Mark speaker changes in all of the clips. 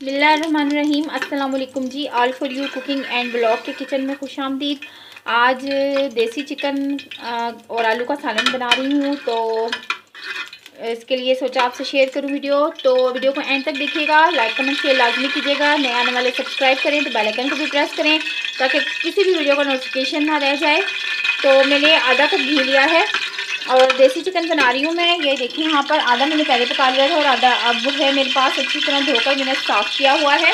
Speaker 1: अस्सलाम वालेकुम जी all for you cooking and blog के किचन में खुश आमदीद। आज देसी चिकन और आलू का सालन बना रही हूँ तो इसके लिए सोचा आपसे शेयर करूँ वीडियो। तो वीडियो को एंड तक देखिएगा, लाइक कमेंट शेयर लाजमी कीजिएगा। नए आने वाले सब्सक्राइब करें तो बेल आइकन को भी प्रेस करें, ताकि किसी भी वीडियो का नोटिफिकेशन ना रह जाए। तो मैंने आधा कप घी लिया है। और देसी चिकन बना रही हूँ मैं। ये देखिए, यहाँ पर आधा मैंने पहले पका लिया था और आधा अब है मेरे पास। अच्छी तरह धोकर मैंने साफ़ किया हुआ है।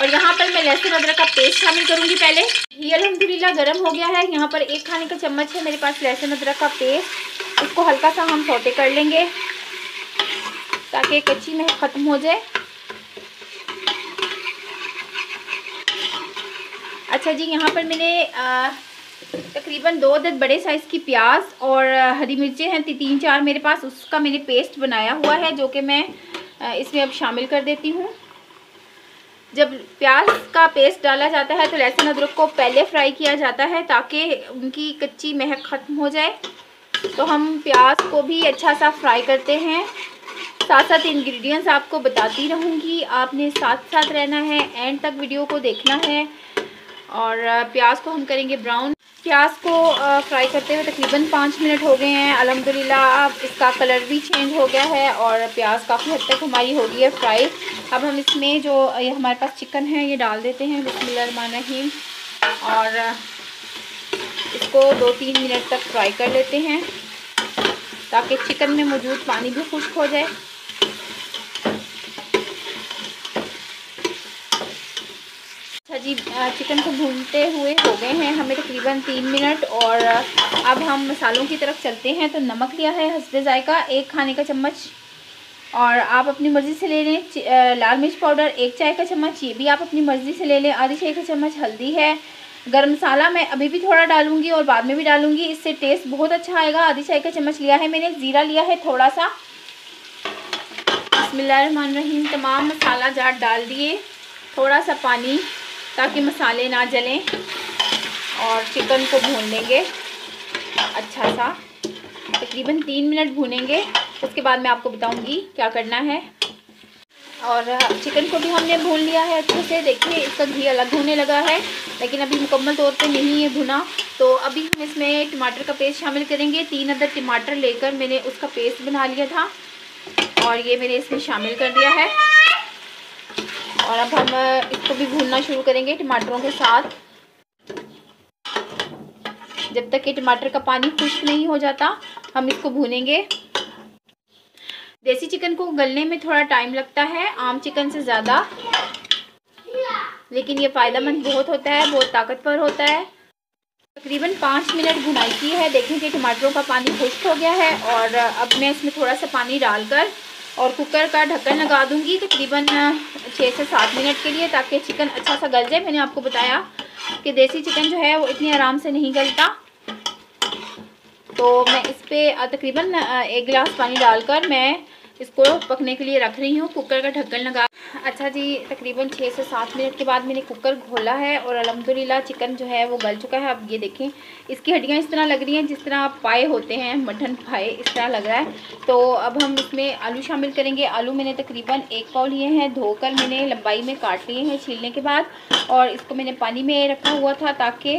Speaker 1: और यहाँ पर मैं लहसुन अदरक का पेस्ट शामिल करूँगी पहले। ये अलहमदिल्ला गर्म हो गया है। यहाँ पर एक खाने का चम्मच है मेरे पास लहसुन अदरक का पेस्ट। इसको हल्का सा हम सोटे कर लेंगे, ताकि कच्ची में ख़त्म हो जाए। अच्छा जी, यहाँ पर मैंने तकरीबन दो दस बड़े साइज़ की प्याज और हरी मिर्चें हैं। तीन चार मेरे पास, उसका मैंने पेस्ट बनाया हुआ है, जो कि मैं इसमें अब शामिल कर देती हूँ। जब प्याज का पेस्ट डाला जाता है तो लहसुन अदरक को पहले फ्राई किया जाता है, ताकि उनकी कच्ची महक ख़त्म हो जाए। तो हम प्याज को भी अच्छा सा फ्राई करते हैं। साथ साथ इंग्रेडिएंट्स आपको बताती रहूँगी। आपने साथ साथ रहना है एंड तक वीडियो को देखना है। और प्याज को हम करेंगे ब्राउन प्याज को फ्राई करते हुए तकरीबन पाँच मिनट हो गए हैं। अलहमदिल्ला अब इसका कलर भी चेंज हो गया है और प्याज काफ़ी हद तक हमारी हो गई है फ्राई अब हम इसमें जो ये हमारे पास चिकन है, ये डाल देते हैं। बिस्मिल्लाहिर्रहमानिर्रहीम। और इसको दो तीन मिनट तक फ्राई कर लेते हैं ताकि चिकन में मौजूद पानी भी खुश्क हो जाए। जी चिकन को भूनते हुए हो गए हैं हमें तकरीबन तीन मिनट और अब हम मसालों की तरफ़ चलते हैं। तो नमक लिया है हंसदे जायका, एक खाने का चम्मच। और आप अपनी मर्ज़ी से ले लें लाल मिर्च पाउडर, एक चाय का चम्मच, ये भी आप अपनी मर्ज़ी से ले लें। आधी चाय का चम्मच हल्दी है। गर्म मसाला मैं अभी भी थोड़ा डालूँगी और बाद में भी डालूँगी, इससे टेस्ट बहुत अच्छा आएगा। आधी चाय का चम्मच लिया है मैंने, ज़ीरा लिया है थोड़ा सा बसमिल्लाम तमाम मसाला जाट डाल दिए थोड़ा सा पानी। ताकि मसाले ना जलें और चिकन को भून लेंगे अच्छा सा। तकरीबन तीन मिनट भूनेंगे। उसके बाद मैं आपको बताऊँगी क्या करना है। और चिकन को भी हमने भून लिया है अच्छे से। देखिए, इसका घी अलग होने लगा है, लेकिन अभी मुकम्मल तौर पे नहीं है भुना। तो अभी हम इसमें टमाटर का पेस्ट शामिल करेंगे। तीन अदर टमाटर लेकर मैंने उसका पेस्ट बना लिया था और ये मैंने इसमें शामिल कर दिया है। और अब हम इसको भी भूनना शुरू करेंगे टमाटरों के साथ। जब तक कि टमाटर का पानी खुश्क नहीं हो जाता, हम इसको भूनेंगे। देसी चिकन को गलने में थोड़ा टाइम लगता है, आम चिकन से ज़्यादा। लेकिन ये फ़ायदेमंद बहुत होता है, बहुत ताकतवर होता है। तकरीबन पाँच मिनट भुनाई की है, देखें कि टमाटरों का पानी खुश्क हो गया है और अब मैं इसमें थोड़ा सा पानी डालकर और कुकर का ढक्कन लगा दूँगी तकरीबन छः से सात मिनट के लिए ताकि चिकन अच्छा सा गल जाए। मैंने आपको बताया कि देसी चिकन जो है वो इतनी आराम से नहीं गलता। तो मैं इस पर तकरीबन एक गिलास पानी डालकर मैं इसको पकने के लिए रख रही हूँ। कुकर का ढक्कन लगा। अच्छा जी, तकरीबन छः से सात मिनट के बाद मैंने कुकर खोला है और अलहमदिल्ला चिकन जो है वो गल चुका है। अब ये देखें, इसकी हड्डियाँ इस तरह लग रही हैं जिस तरह आप पाए होते हैं, मटन पाए, इस तरह लग रहा है। तो अब हम इसमें आलू शामिल करेंगे। आलू मैंने तकरीबन एक पाव लिए हैं। धोकर मैंने लंबाई में काट लिए हैं छीलने के बाद और इसको मैंने पानी में रखा हुआ था ताकि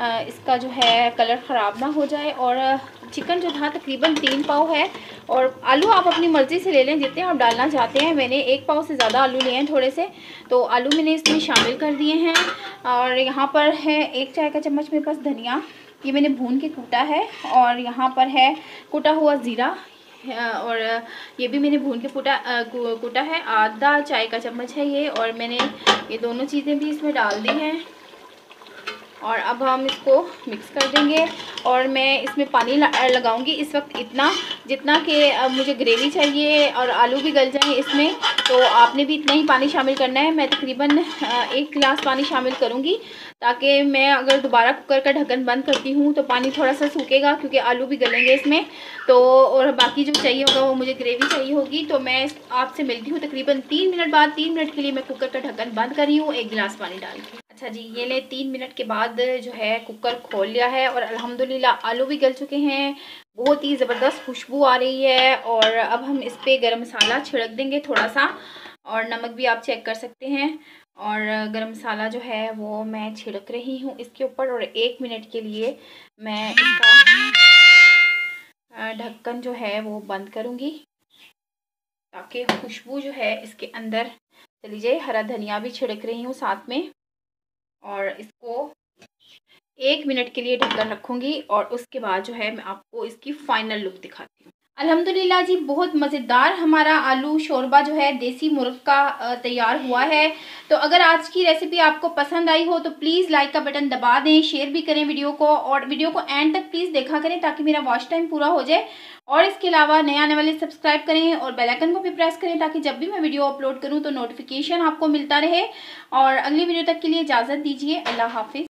Speaker 1: इसका जो है कलर ख़राब ना हो जाए और चिकन जो था, तकरीबन तीन पाव है। और आलू आप अपनी मर्ज़ी से ले लें, जितने आप डालना चाहते हैं। मैंने एक पाव से ज़्यादा आलू लिए हैं थोड़े से। तो आलू मैंने इसमें शामिल कर दिए हैं। और यहाँ पर है एक चाय का चम्मच मेरे पास धनिया। ये मैंने भून के कूटा है। और यहाँ पर है कूटा हुआ ज़ीरा। और ये भी मैंने भून के कूटा कूटा है। आधा चाय का चम्मच है ये। और मैंने ये दोनों चीज़ें भी इसमें डाल दी हैं। और अब हम इसको मिक्स कर देंगे। और मैं इसमें पानी लगाऊँगी इस वक्त इतना, जितना कि मुझे ग्रेवी चाहिए और आलू भी गल जाएँ इसमें। तो आपने भी इतना ही पानी शामिल करना है। मैं तकरीबन एक गिलास पानी शामिल करूँगी, ताकि मैं अगर दोबारा कुकर का ढक्कन बंद करती हूँ तो पानी थोड़ा सा सूखेगा, क्योंकि आलू भी गलेंगे इसमें। तो और बाकी जो चाहिए होगा, वो मुझे ग्रेवी चाहिए होगी। तो मैं आपसे मिलती हूँ तकरीबन तीन मिनट बाद। तीन मिनट के लिए मैं कुकर का ढक्कन बंद कर रही हूँ, एक गिलास पानी डाल के। अच्छा जी, ये ले तीन मिनट के बाद जो है कुकर खोल लिया है और अल्हम्दुलिल्लाह आलू भी गल चुके हैं। बहुत ही ज़बरदस्त खुशबू आ रही है और अब हम इस पर गर्म मसाला छिड़क देंगे थोड़ा सा और नमक भी आप चेक कर सकते हैं। और गरम मसाला जो है वो मैं छिड़क रही हूँ इसके ऊपर और एक मिनट के लिए मैं इसका ढक्कन जो है वो बंद करूँगी ताकि खुशबू जो है इसके अंदर चली जाए। हरा धनिया भी छिड़क रही हूँ साथ में। और इसको एक मिनट के लिए ढक्कन रखूँगी और उसके बाद जो है मैं आपको इसकी फ़ाइनल लुक दिखाती हूँ। अल्हम्दुलिल्लाह जी, बहुत मज़ेदार हमारा आलू शोरबा जो है देसी मुर्ग का तैयार हुआ है। तो अगर आज की रेसिपी आपको पसंद आई हो तो प्लीज़ लाइक का बटन दबा दें, शेयर भी करें वीडियो को और वीडियो को एंड तक प्लीज़ देखा करें ताकि मेरा वॉच टाइम पूरा हो जाए। और इसके अलावा नए आने वाले सब्सक्राइब करें और बेलाइकन को भी प्रेस करें ताकि जब भी मैं वीडियो अपलोड करूँ तो नोटिफिकेशन आपको मिलता रहे। और अगली वीडियो तक के लिए इजाज़त दीजिए, अल्लाह हाफिज़।